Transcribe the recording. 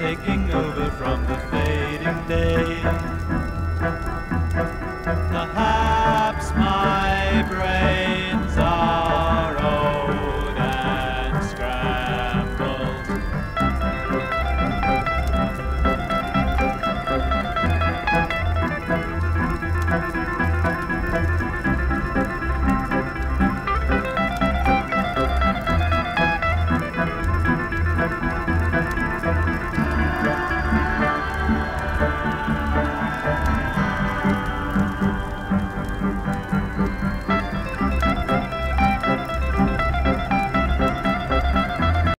taking over from the fading day. perhaps.